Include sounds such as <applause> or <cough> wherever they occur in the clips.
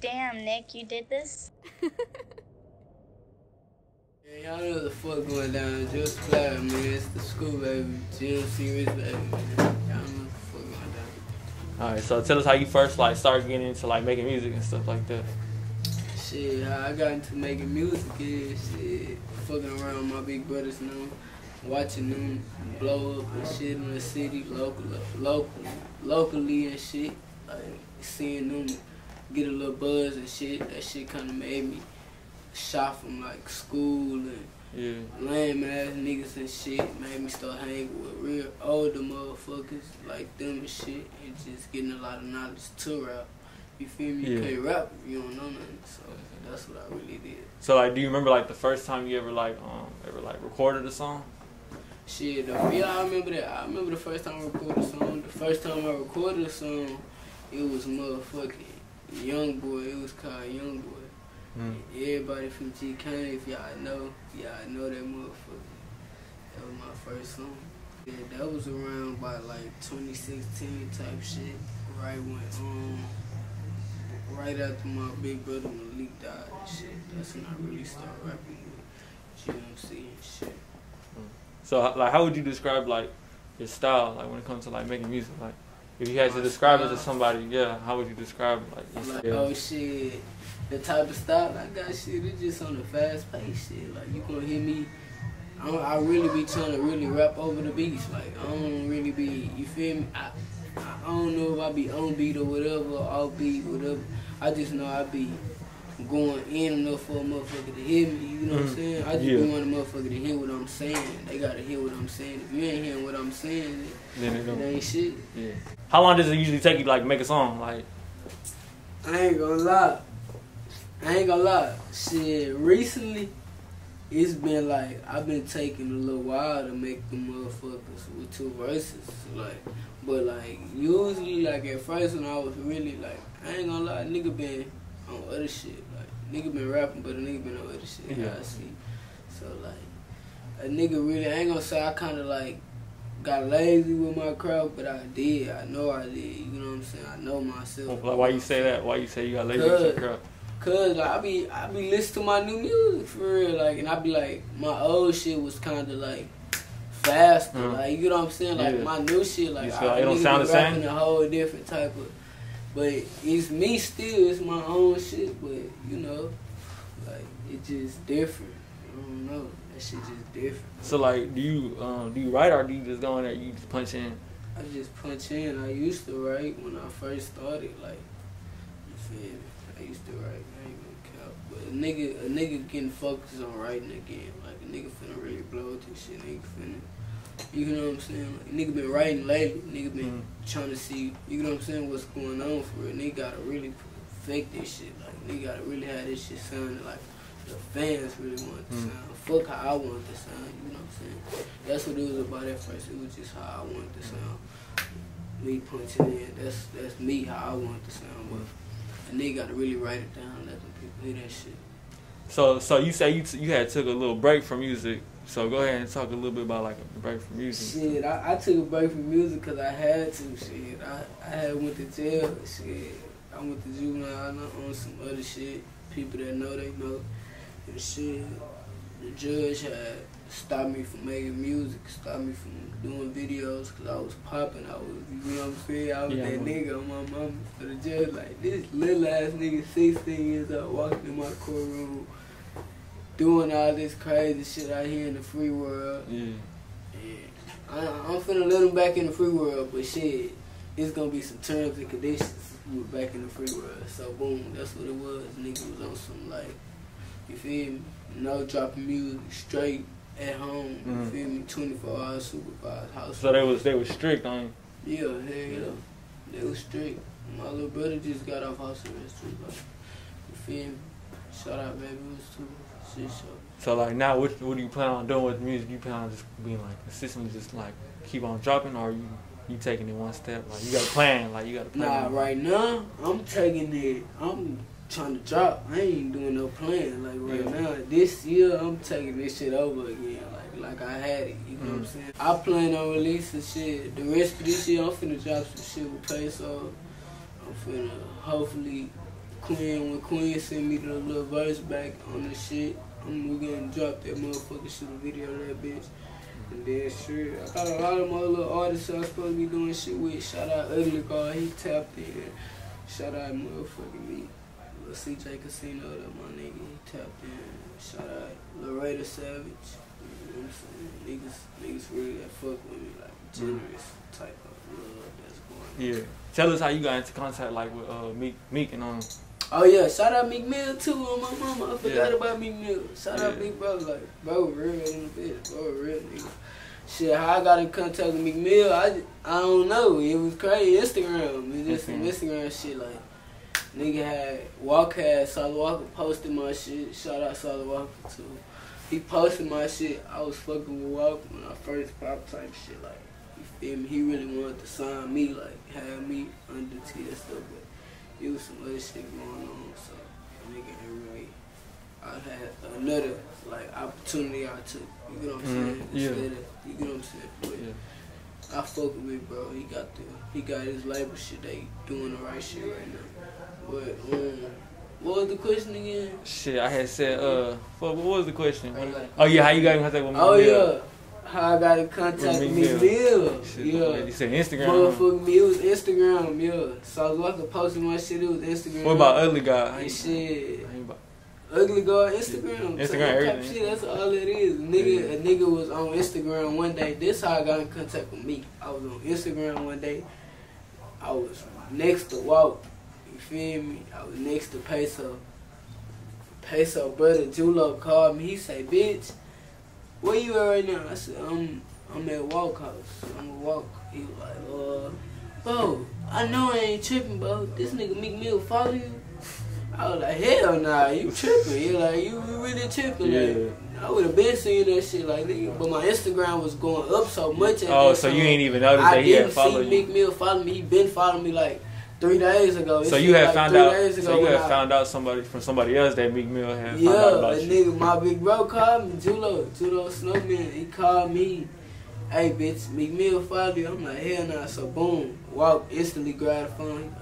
Damn, Nick, you did this? <laughs> Yeah, y'all know what the fuck going down. Just flat, man. It's the school, baby. Jill Series, baby, man. Y'all know the fuck going down. All right, so tell us how you first like started getting into like making music and stuff like that. Shit, how I got into making music is shit, fucking around with my big brothers now, watching them blow up and shit in the city, local, local, locally and shit. Like seeing them get a little buzz and shit. That shit kind of made me shot from like school and Yeah. lame ass niggas and shit. Made me start hanging with real older motherfuckers like them and shit, and just getting a lot of knowledge to rap. You feel me? You can't rap if you don't know nothing. So that's what I really did. So like, do you remember like the first time you ever like um ever like recorded a song? Shit, yeah, I remember that. I remember the first time I recorded a song. The first time I recorded a song, it was motherfucking Young Boy. It was called Young Boy. Mm. Everybody from G County, if y'all know, y'all know that motherfucker. That was my first song. Yeah, that was around by like 2016 type shit. Right when um, right after my big brother Malik died and shit. That's when I really started rapping with GMC and shit. So like, how would you describe like your style like when it comes to like making music? Like, if you had to My describe it to somebody, yeah, how would you describe like? Your Like, style? oh shit, the type of style I got, shit, it's just on the fast pace shit. Like, you gonna hear me, I, don't, I really be trying to really rap over the beats. Like, I don't really be, you feel me? I, I don't know if I be on beat or whatever, off beat, whatever. I just know I be going in enough for a motherfucker to hear me, you know what I'm Mhm. saying? I just Yeah. wanting a motherfucker to hear what I'm saying. They gotta hear what I'm saying. If you ain't hearing what I'm saying, then it it ain't shit. Yeah. How long does it usually take you to like make a song? Like, I ain't gonna lie. I ain't gonna lie. Shit, recently, it's been like, I've been taking a little while to make the motherfuckers with two verses. Like, but like, usually, like at first when I was really like, I ain't gonna lie, nigga been on other shit. Like, nigga been rapping, but a nigga been on other shit. Yeah. I see. So like, a nigga really, I ain't gonna say I kinda like, got lazy with my craft, but I did. I know I did. You know what I'm saying? I know myself. like, why you say that? Why you say you got lazy with your crap? Cause like, I be I be listening to my new music for real, like, and I be like, my old shit was kind of like faster, Mhm. like you know what I'm saying, like Yeah. my new shit, like I it don't sound be the same? rapping a whole different type of, but it's me still, it's my own shit, but you know, like it's just different. I don't know, that shit just different. So like, do you um, do you write or do you just go in there? You just punch in. I just punch in. I used to write when I first started, like you feel me? I used to write. I ain't gonna count. But a nigga, a nigga getting focused on writing again. Like a nigga finna really blow it and shit. Nigga finna, you know what I'm saying? Like, nigga been writing lately. Nigga been mm. trying to see, you know what I'm saying? What's going on for it? Nigga gotta really perfect this shit. Like nigga gotta really have this shit sounding like the fans really want it to Mm. sound. Fuck how I want it to sound. You know what I'm saying? That's what it was about at first. It was just how I want to mm. sound. Me punching in. That's that's me how I want it to sound. Mm. But a nigga gotta really write it down. Let them people hear that shit. So so you say you t- you had took a little break from music. So go ahead and talk a little bit about like a break from music. Shit, I, I took a break from music because I had to. Shit, I, I had went to jail. Shit, I went to juvenile on some other shit. People that know they know. And shit, the judge had stopped me from making music, stopped me from doing videos because I was popping. I was, you know what I'm saying? I was Yeah, that nigga on my mama. So the judge like this little ass nigga, 16 years old, walking in my courtroom, doing all this crazy shit out here in the free world. Yeah. Yeah. I, I'm finna let him back in the free world, but shit, it's gonna be some terms and conditions with back in the free world. So boom, that's what it was. Nigga was on some like, you feel me? No dropping music, straight at home. You mm-hmm. feel me? 24 hours supervised house. So they was they was strict on. you. Yeah, hell yeah. They was strict. My little brother just got off house arrest too. Like, you feel me? Shout out, baby. It was too. Shit show. So like now, what what do you plan on doing with music? You plan on just being like consistently, just like keep on dropping, or you you taking it one step? Like you got a plan, like you got a plan. Nah, right now I'm taking it. I'm trying to drop. I ain't doing no plan. Like right Yeah. now, this year I'm taking this shit over again. Like like I had it. You know what I'm Mm. saying? I plan on releasing shit. The rest of this year I'm finna drop some shit with Peso. I'm finna hopefully Queen, when Queen sent me the little verse back on the shit, I'm gonna drop that motherfucker shoot a video of that bitch. And then shit, I got a lot of my little artists I'm supposed to be doing shit with. Shout out Ugly God, he tapped in. Shout out motherfucking me. Lil CJ Casino, that my nigga, he tapped in. Shout out Loretta Savage. You know what I'm saying? Niggas, niggas really that fuck with me, like generous type of love that's going on. Yeah. Tell us how you got into contact like with uh Meek Meek and um Oh yeah, shout out Meek Mill too on my mama. I forgot Yeah. about Meek Mill. Shout out Yeah. Big Bro, like bro, real in the bitch, bro, real nigga. Shit, how I got in contact with Meek Mill, I, I don't know. It was crazy. Instagram, it's just some Mhm. Instagram shit. Like nigga had Walka had Sauce Walka posted my shit. Shout out Sauce Walka too. He posted my shit. I was fucking with Walka when I first popped type shit. Like you feel me? He really wanted to sign me, like have me under T and stuff, but it was some other shit going on, so nigga ain't really. I had another like opportunity I took. You get what I'm Mhm, saying? yeah. Instead of, you get what I'm saying? But yeah. I fuck with it, bro. He got the he got his label shit. They doing the right shit right now. But um, what was the question again? Shit, I had said uh what, what was the question? Oh yeah, how you got in contact with Meek Oh Mill? yeah, how I got in contact With Meek Mill. Yeah. You said Instagram. Motherfucking me, it was Instagram, yeah. So I was walking posting my shit, it was Instagram. What about Ugly God? You- and shit? how you about- Ugly girl, Instagram. Instagram, everything. Shit, that's all it is. Nigga, a nigga was on Instagram one day. This how I got in contact with me. I was on Instagram one day. I was next to Walt. You feel me? I was next to Peso. Peso brother Julo called me. He say, "Bitch, where you at right now?" I said, "I'm I'm at Walk House. I'm at Walk." He was like, "Uh, bro, I know I ain't tripping, bro. This nigga Meek Mill follow you." I was like, hell nah, you tripping. You like, you, you really tripping. Yeah. Like, I would have been seeing that shit, like, nigga. But my Instagram was going up so much. At Oh, so you ain't even noticed I that he had didn't see followed Meek you. Mill follow me. He been following me like three days ago. So you had like found out. days ago So you had I- found out somebody from somebody else that Meek Mill had Yeah, found out about you. nigga, my big bro called me, Julo, Julo Snowman. He called me, hey bitch, Meek Mill followed you. I'm like, hell nah. So boom, walk instantly grab the phone.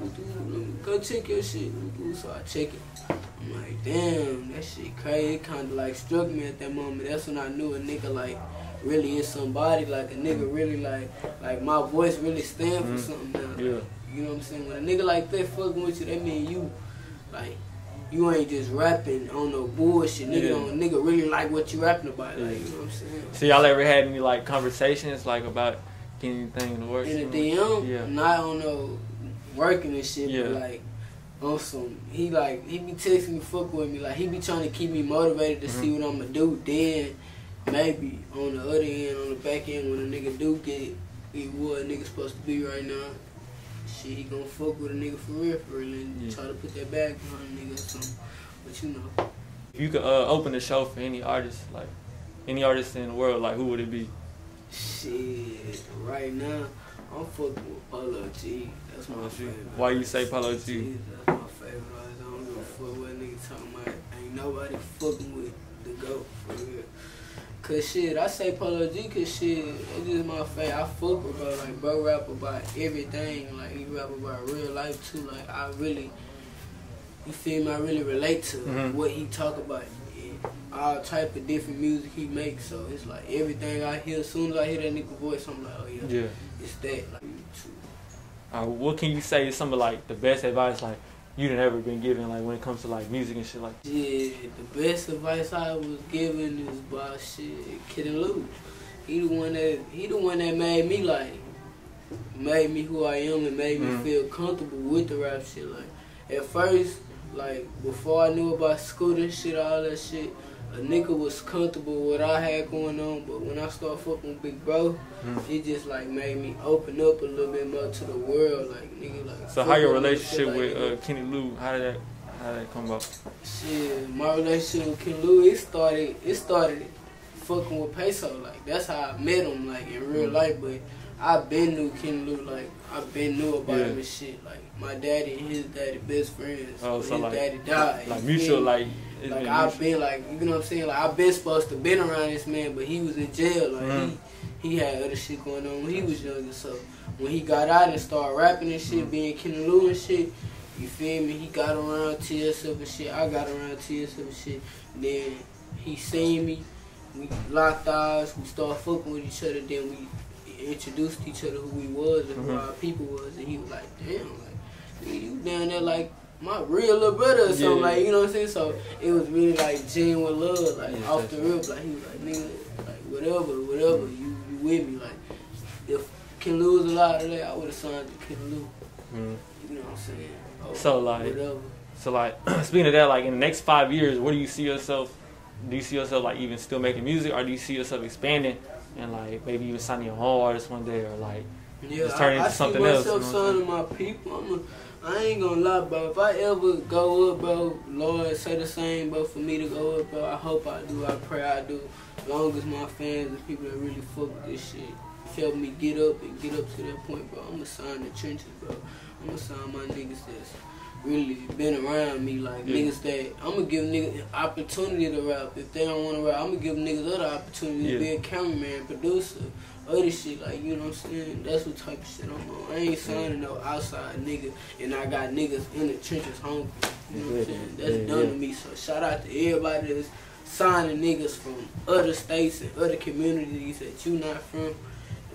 Like, go check your shit. So I check it. I'm like, damn, that shit crazy. It kind of like struck me at that moment. That's when I knew a nigga like really is somebody. Like a nigga really like like my voice really stand for Mhm. something now. Yeah. You know what I'm saying? When a nigga like that fucking with you, that mean you like you ain't just rapping on no bullshit. Nigga, Yeah. nigga really like what you rapping about. Like, you know what I'm saying? So y'all ever had any like conversations like about getting anything in the works? In the DM, Yeah. not on no working and shit, Yeah. but like on some he like he be texting me fuck with me, like he be trying to keep me motivated to see Mhm. what I'ma do. Then maybe on the other end, on the back end, when a nigga do get he what a nigga supposed to be right now. Shit, he gonna fuck with a nigga for real, for real, and Yeah. try to put that bag behind a nigga or something. But you know, If you could uh, open the show for any artist, like any artist in the world, like who would it be? shit, right now, I'm fucking with Polo G. That's my Polo G. favorite. Why you say Polo G? That's my favorite. I don't give a fuck what nigga talking about. Ain't nobody fucking with the GOAT for real. Cause shit, I say Polo G cause shit, it's just my favorite. I fuck with bro, like bro rap about everything. Like he rap about real life too. Like I really, you feel me? I really relate to Mhm. what he talk about. All type of different music he makes. So it's like everything I hear, as soon as I hear that nigga voice, I'm like, oh yeah, Yeah. it's that. Like. Uh, what can you say is some of like the best advice like you done ever been given like when it comes to like music and shit like Yeah, the best advice I was given is by shit, Kid and Lou. He the one that he the one that made me like made me who I am and made me Mhm. feel comfortable with the rap shit. Like at first, like before I knew about scooter shit, all that shit, a nigga was comfortable with what I had going on. But when I started fucking with Big Bro, Mhm. it just like made me open up a little bit more to the world. Like nigga, like So how your relationship like, with uh, Kenny Lou? How did that how did that come about? Shit, my relationship with Kenny Lou, it started, it started fucking with Peso. Like, that's how I met him, like, in real Mm. life. But I been knew Ken Lou, like, I been knew about Yeah. him and shit. Like, my daddy and his daddy best friends. Oh, so his like- daddy died. Like mutual like it's Like I've been like you know what I'm saying. Like I've been supposed to been around this man, but he was in jail. Like Mhm. he he had other shit going on when he was younger. So when he got out and started rapping and shit, Mhm. being Ken Lou and shit, You feel me? He got around TSF and shit. I got around TSF and shit. Then he seen me. We locked eyes. We started fucking with each other. Then we introduced each other who we was and who Mhm. our people was. And he was like, damn, like, you down there like my real little brother or something. Yeah. Like, you know what I'm saying? So it was really like genuine love. Like Yeah, off the rip. Like he was like, nigga, like whatever, whatever. You, you with me. Like if can lose a lot of that, I would have signed to Ken Lou. Mhm. You know what I'm saying? Or So, like- whatever. So like <clears throat> speaking of that, like in the next five years, where do you see yourself? Do you see yourself like even still making music, or do you see yourself expanding and like maybe even signing your own artist one day, or like Yeah, Just turning I, into I something see else, myself you know what I'm signing my people. I'm a, I ain't gonna lie, bro. If I ever go up, bro, Lord say the same, bro. For me to go up, bro, I hope I do. I pray I do. As long as my fans and people that really fuck with this shit help me get up and get up to that point, bro. I'ma sign the trenches, bro. I'ma sign my niggas that's really been around me, like Yeah. niggas that I'ma give niggas opportunity to rap. If they don't wanna rap, I'ma give niggas other opportunities to be Yeah. a cameraman, producer, other shit, like you know what I'm saying? That's what type of shit I'm on. I ain't signing no outside nigga and I got niggas in the trenches hungry. You know what I'm saying? That's yeah, done yeah. to me. So shout out to everybody that's signing niggas from other states and other communities that you not from.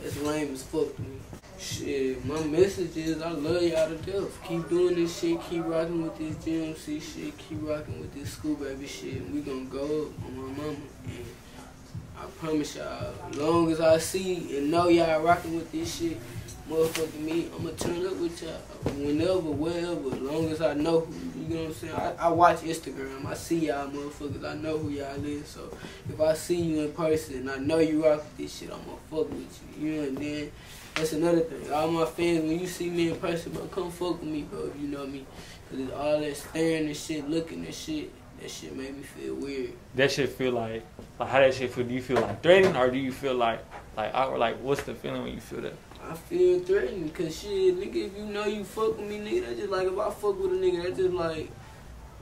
That's lame as fuck to me. Shit, my message is I love y'all to death. Keep doing this shit, keep rocking with this GMC shit, keep rocking with this school baby shit. We gonna go up on my mama. And I promise y'all, as long as I see and know y'all rocking with this shit, motherfucking me, I'ma turn up with y'all. Whenever, wherever, as long as I know who, you know what I'm saying? I, I watch Instagram, I see y'all motherfuckers, I know who y'all is, so if I see you in person and I know you rock with this shit, I'ma fuck with you, you know, and then that's another thing. All my fans, when you see me in person, bro, come fuck with me, bro, if you know me. Cause it's all that staring and shit, looking and shit, that shit made me feel weird. that shit feel like like how that shit feel? Do you feel like threatened, or do you feel like like awkward? Like what's the feeling when you feel that? I feel threatened, cause shit, nigga, if you know you fuck with me, nigga, that's just like if I fuck with a nigga, that's just like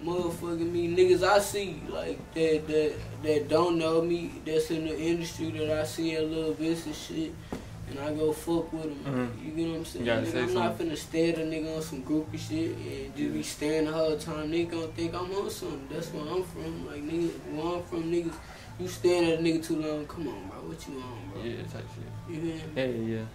motherfucking me. Niggas I see, like that that that don't know me, that's in the industry that I see at Little Vince and shit. And I go fuck with them. Mhm. You get what I'm saying? You gotta Nigga, say I'm not something. finna stare at a nigga on some groupie shit and just be staring the whole time. Nigga gonna think I'm on something. That's where I'm from. Like, nigga, where I'm from, niggas, you staring at a nigga too long. Come on, bro. What you on, bro? Yeah, type shit. You hear me? Yeah, yeah.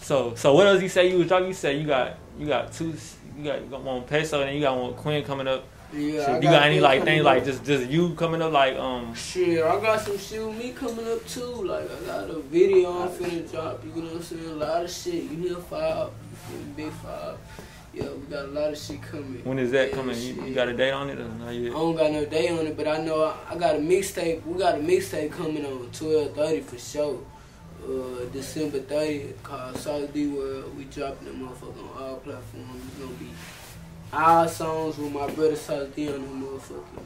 So, so what else you say you was dropping? You said you got you got two, you got, you got one peso and you got one queen coming up. Yeah, Shit, you got any like things like just just you coming up like um Shit, I got some shit with me coming up too. Like I got a video I'm finna drop. You know what I'm saying? A lot of shit. You hear five? You feel me? Big five. Yeah, we got a lot of shit coming. when is that Yeah, coming? You, you got a date on it or not yet? I don't got no date on it, but I know I, I got a mixtape. We got a mixtape coming on 12:30 for sure. Uh, December 30th called South D World. We dropping that motherfucker on all platforms. It's gonna be our songs with my brother D on the motherfucking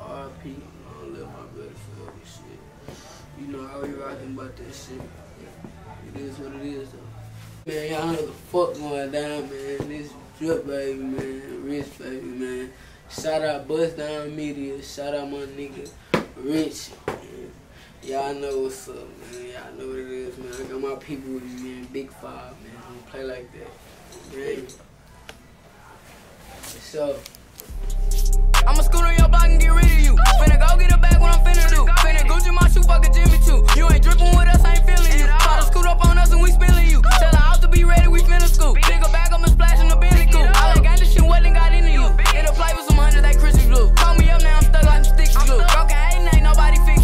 RP. I don't let my brother feel this shit. You know how we rocking about that shit. It is what it is though. Man, y'all know the fuck going down, man. This drip baby, man. Rich baby, man. Shout out BusttdownMedia. Shout out my nigga Rich. Y'all know what's up, man. Y'all know what it is, man. I got my people with me, man. Big five, man. I don't play like that. Man. So. I'ma scoot on your block and get rid of you. Finna go get a bag what I'm finna do. Finna Gucci my shoe, fuck a Jimmy too. You ain't drippin' with us, I ain't feeling you. Try to scoot up on us and we spilling you. Tell her out to be ready, we finna scoop. Big a bag, I'ma splash in the Bentley coupe. All that gangsta shit, what done got into you? Hit a play with some hundred, they crispy blue. Call me up now, I'm stuck like some sticky glue. Broken hatin', ain't nobody fixing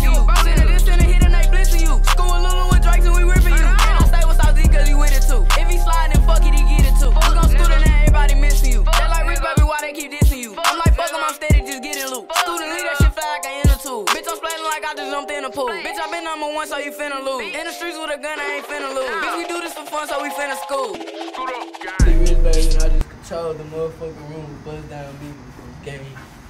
the motherfucking room. Bust down beat game.